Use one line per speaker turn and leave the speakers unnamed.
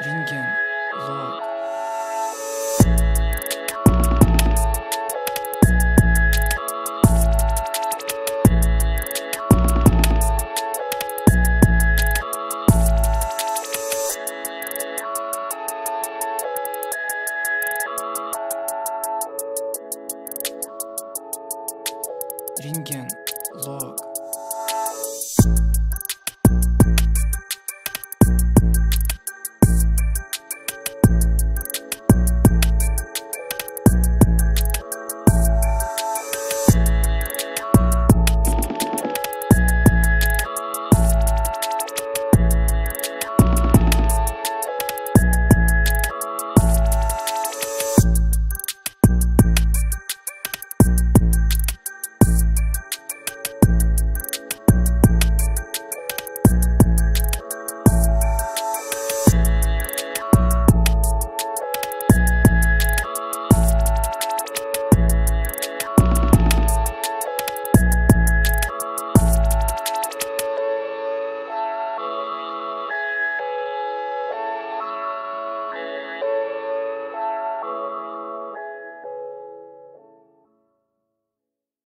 Рентген. Лог. Рентген.